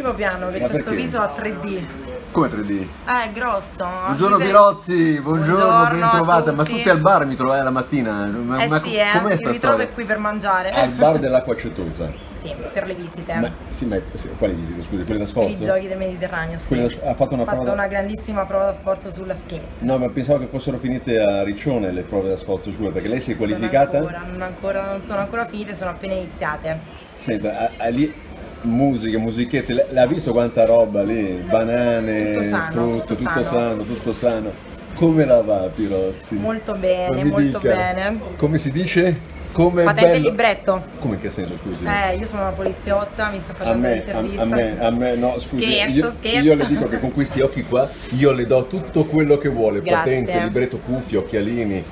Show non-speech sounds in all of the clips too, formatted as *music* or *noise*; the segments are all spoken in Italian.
primo piano che c'è sto perché? viso a 3D. Come 3D? Eh, è grosso. Buongiorno sei- Pirozzi, buongiorno, Buongiorno ben a trovata. Ma tutti. al bar mi trovai la mattina. Ma, Eh ma sì, eh, sta ritrovo storia? qui per mangiare. Al bar dell'acqua accettosa. *laughs* Sì, per le visite. Ma, sì, ma sì, quali visite? Scusi, quelle da per i sforzo? giochi del Mediterraneo, sì. Quelle da- ha fatto una Ho fatto prova- una grandissima prova da sforzo sulla scaletta. No, ma pensavo che fossero finite a Riccione le prove da sforzo sue, perché lei si è qualificata. Non ancora, non, ancora, non sono ancora finite, sono appena iniziate. Senta, ha, ha lì musiche, musichette, l'ha visto quanta roba lì? Banane, Tutto sano, frutto, tutto tutto sano. sano, tutto sano. Come la va Pirozzi? Molto Ma bene, mi molto dica, bene. Come si dice? Come Patente bello- libretto. Come in che senso, scusi? Eh, io sono una poliziotta, mi sta A facendo me, a, a me, a me, no, scusi, Scherzo, io, scherzo. io le dico che con questi occhi qua io le do tutto quello che vuole, Grazie. patente, libretto, cuffie, occhialini.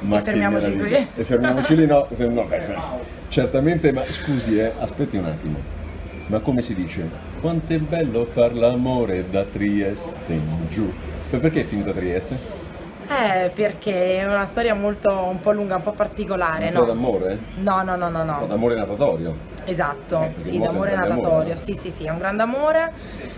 Ma che fermiamoci qui. E fermiamoci lì, no, no, beh, certamente, ma scusi, eh, aspetti un attimo. Ma come si dice? Quanto è bello far l'amore da Trieste in giù. Perché è finita Trieste? Eh, perché è una storia molto un po' lunga, un po' particolare, Una no? d'amore? No, no, no, no, No, no. d'amore natatorio. Esatto, Eh, sì, d'amore natatorio, amore. sì, sì, sì, è un grande amore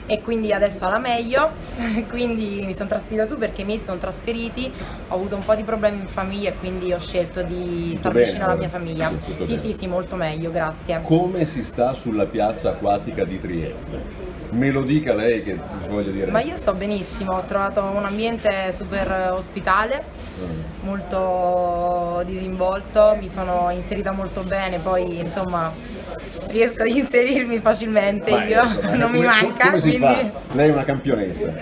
e quindi adesso alla meglio, *laughs* quindi mi sono trasferita su perché i miei si sono trasferiti, ho avuto un po' di problemi in famiglia e quindi ho scelto di Tutto stare bene, vicino alla mia famiglia. Sì, Sì, sì, sì, molto meglio, grazie. Come si sta sulla piazza acquatica di Trieste? Me lo dica lei che voglio dire. Ma io sto benissimo, ho trovato un ambiente super ospitale, Mm. molto disinvolto, mi sono inserita molto bene, poi insomma riesco ad inserirmi facilmente Ma io, *laughs* non mi come- manca, Come quindi... Lei è una campionessa,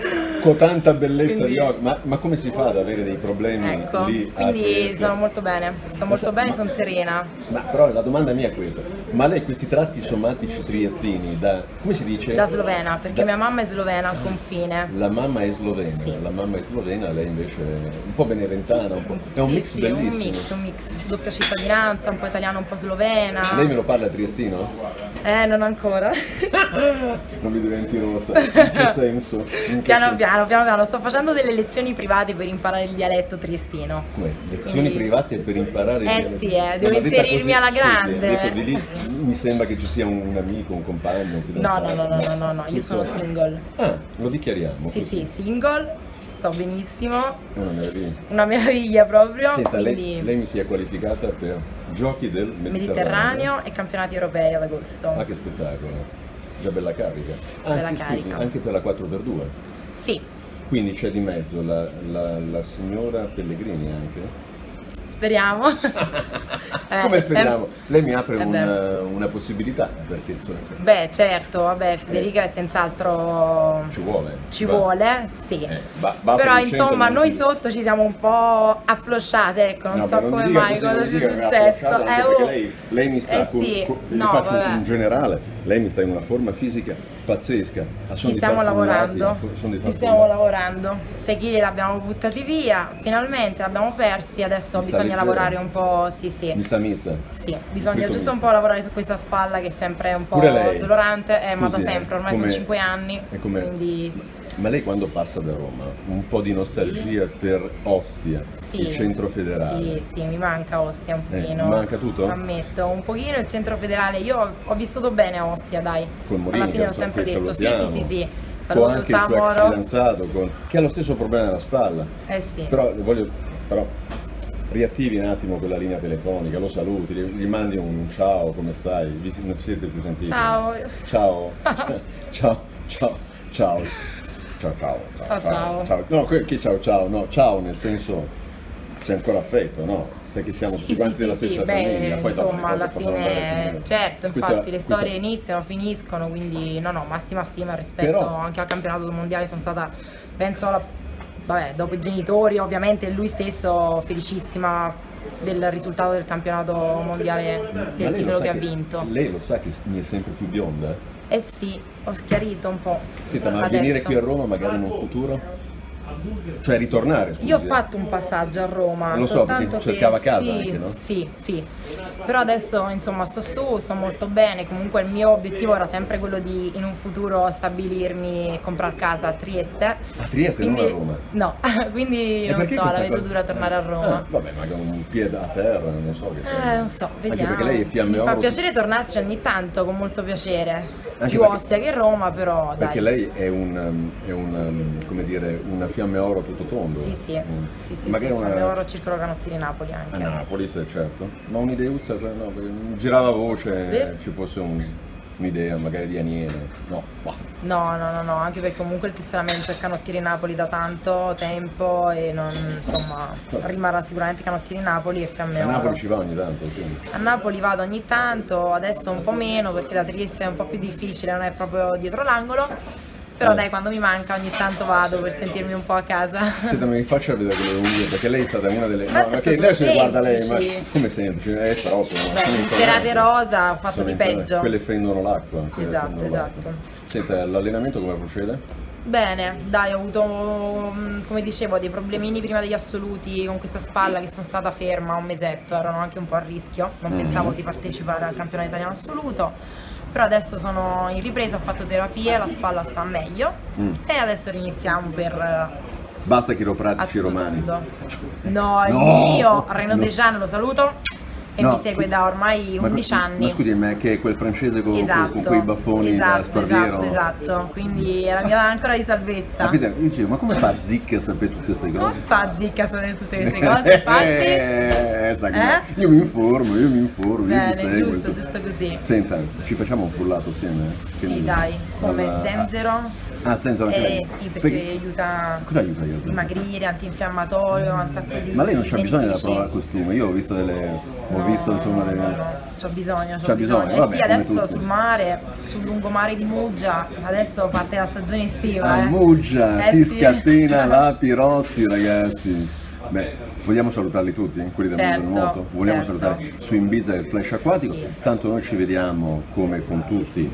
con tanta bellezza Quindi- di occhi, ma, ma come si fa ad avere dei problemi Ecco, lì a quindi sono molto bene, sto molto sa- bene, ma- sono serena. Ma però la domanda mia è questa, ma lei questi tratti somatici triestini da, come si dice? Da slovena, perché Da- mia mamma è slovena al confine. La mamma è slovena, Sì. la mamma è slovena, lei invece è un po' beneventana, un po'... è un sì, mix sì, bellissimo. un mix, un mix, doppia cittadinanza, un po' italiano, un po' slovena. Lei me lo parla triestino? Eh, non ancora. *laughs* Non mi diventi rossa, in che *laughs* senso? In che piano senso? piano, piano piano, sto facendo delle lezioni private per imparare il dialetto triestino. Come? Lezioni Quindi- private per imparare Eh il- sì, eh, devo ma detta inserirmi alla scusi, grande. detto di lì mi sembra che ci sia un, amico, un compagno, un No, no, no, no, no, no, no, io sono single. Ah, lo dichiariamo. Sì, così. sì, single, sto benissimo, Una meraviglia. una meraviglia proprio, Senta, lei, quindi lei mi si è qualificata per giochi del Mediterraneo. Mediterraneo e campionati europei ad agosto. Ah, che spettacolo. Già bella carica. Bella Anzi, scusi, carica. anche per la 4x2. Sì, Quindi c'è di mezzo la, la- la signora Pellegrini anche. speriamo. *laughs* Eh, Come speriamo? Lei mi apre Eh una, una possibilità, perché insomma, Beh, certo, vabbè, Federica è senz'altro ci vuole. ci Va- vuole, sì. Eh, va- va Però insomma noi sotto ci siamo un po' afflosciate, ecco, non No, so non come mai, cosa sia successo. Eh, oh. lei, lei mi sta Eh con- sì, con- no, faccio vabbè. un generale, lei mi sta in una forma fisica pazzesca. Ah, Ci stiamo lavorando, dei ci stiamo lavorando. 6 kg l'abbiamo buttati via, finalmente l'abbiamo persi, adesso Mi bisogna lavorare un po', sì sì. Mista mista. Sì, bisogna Tutto giusto un misto. po' lavorare su questa spalla che è sempre un po' dolorante, eh, ma da eh, sempre, ormai come- sono 5 anni, è come- quindi Ma lei quando passa da Roma, un po' di nostalgia per Ostia, sì. il centro federale. Sì, sì, mi manca Ostia un Eh, pochino. manca tutto? Ammetto, un pochino il centro federale. Io ho, ho vissuto bene a Ostia, dai. Con Morini, Alla fine l'ho sempre detto. Sì, sì, sì, sì. Con Saluto, anche il ciao suo ex fidanzato, con- che ha lo stesso problema alla spalla. Eh sì. Però voglio, però riattivi un attimo quella linea telefonica, lo saluti, gli, mandi un ciao, come stai? Vi non siete più sentiti? Ciao. Ciao. *laughs* *laughs* ciao, ciao, ciao. Ciao, ciao, Ciao, ciao. ciao. No, que- che ciao, ciao, no, ciao nel senso c'è ancora affetto, no? Perché siamo tutti Sì, sì, quanti sì, della sì, stessa beh, famiglia. Poi le insomma, alla fine, certo, Questa- infatti le questa- storie iniziano, finiscono, quindi no, no, massima stima rispetto Però- anche al campionato mondiale, sono stata, penso, alla, vabbè, dopo i genitori, ovviamente, lui stesso felicissima del risultato del campionato mondiale, del titolo sa che ha vinto. Lei lo sa che mi è sempre più bionda? Eh sì, ho schiarito un po'. Senta, ma adesso. venire qui a Roma magari in un futuro? Cioè ritornare, scusi. Io ho fatto un passaggio a Roma, Lo so, perché cercava che casa sì, anche, no? Sì, sì. Però adesso insomma sto su, sto molto bene, comunque il mio obiettivo era sempre quello di in un futuro stabilirmi e comprare casa a Trieste. A Trieste, quindi, non a Roma? No, *laughs* quindi E non so, la vedo cosa? dura tornare a Roma. Ah, vabbè, magari un piede a terra, non so che Eh, non so, vediamo. Anche perché lei è fiamme Mi fa piacere tornarci ogni tanto, con molto piacere. Anche Più Ostia che Roma, però Perché dai. lei è un, um, è un, um, come dire, una fiamme oro tutto tondo. Sì, sì, Mm. sì, sì, Magari sì, una... Fiamme Oro Circolo Canotti di Napoli A anche. Napoli, sì, certo. Ma un'ideuzza, no, girava voce Beh. ci fosse un- un'idea magari di Aniene. No, bah. No, no, no, no, anche perché comunque il tesseramento è Canottieri Napoli da tanto tempo e non, insomma, rimarrà sicuramente Canottieri Napoli e Fiamme a. Napoli ci va ogni tanto, sì. A Napoli vado ogni tanto, adesso un po' meno perché da Trieste è un po' più difficile, non è proprio dietro l'angolo. Però Eh. dai, quando mi manca ogni tanto vado per sentirmi un po' a casa. Senta, mi faccia vedere quelle unghie, perché lei è stata una delle... Ma No, perché lei se guarda lei, ma come semplice? Eh, però sono... Beh, intonate. rosa, ho fatto di peggio. Quelle fendono l'acqua. Esatto, esatto. Senta, l'allenamento come procede? Bene, dai, ho avuto, mm, come dicevo, dei problemini prima degli assoluti con questa spalla che sono stata ferma un mesetto, erano anche un po' a rischio, non Mhm. pensavo di partecipare al campionato italiano assoluto, però adesso sono in ripresa, ho fatto terapie, la spalla sta meglio Mm. e adesso riniziamo per Basta chiropratici tutto romani. tondo. No, il No! mio, Reno No. De Jean lo saluto e No, mi segue da ormai Ma- 11 anni. Ma scusi, ma che è quel francese con, con- Esatto, con quei baffoni da esatto, sparviero? esatto, esatto, quindi è la mia *laughs* ancora di salvezza. Capite? Dicevo, ma come fa Zic a sapere tutte queste Come cose? fa Zicca a sapere tutte queste *laughs* cose? Infatti, Eh, che Eh? Io mi informo, io mi informo, io mi bene, seguo. giusto, giusto così. Senta, ci facciamo un frullato assieme? Che Sì, dai, come alla- zenzero. Ah, zenzero anche Eh sì, perché aiuta Cosa aiuta io? dimagrire, antinfiammatorio, un sacco di Ma lei non c'ha bisogno della prova al costume, io ho visto delle. ho No, visto insomma delle. no, no, c'ho bisogno, c'ho C'ha bisogno, bisogno. vabbè, eh sì, adesso sul mare, sul lungomare di Muggia, adesso parte la stagione estiva. A eh. Muggia Eh si sì. scatena *laughs* la Pirozzi, ragazzi. Beh, vogliamo salutarli tutti, quelli del Certo, mondo nuoto? Vogliamo certo. salutare su Ibiza il flash acquatico. Sì. Tanto noi ci vediamo come con tutti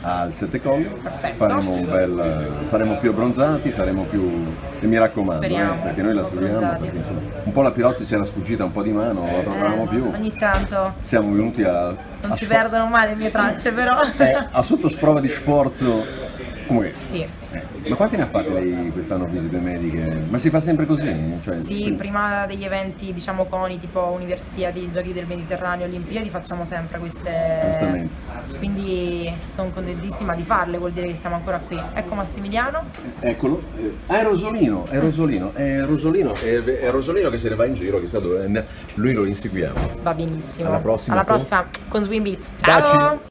al Sette Colli. Faremo un bel. saremo più abbronzati, saremo più. e mi raccomando, eh, perché noi la seguiamo. Perché, insomma, un po' la Pirozzi c'era sfuggita un po' di mano, non la trovavamo Eh, più. Ogni tanto Siamo venuti a. non a si perdono mai le mie tracce, però. eh, a sotto sprova di sforzo. Comunque, sì. eh, ma quanti ne ha fatte lei quest'anno visite mediche? Ma si fa sempre così? Cioè, Sì, quindi- prima degli eventi diciamo coni tipo Universiadi, Giochi del Mediterraneo, Olimpiadi facciamo sempre queste. Giustamente. Quindi sono contentissima di farle, vuol dire che siamo ancora qui. Ecco Massimiliano. Eccolo. Eh, Ah, è Rosolino, è Rosolino, è Rosolino, è, è Rosolino che se ne va in giro, chissà dove. Lui lo inseguiamo. Va benissimo. Alla prossima Alla con- prossima con Swim Beats. Ciao! Baci.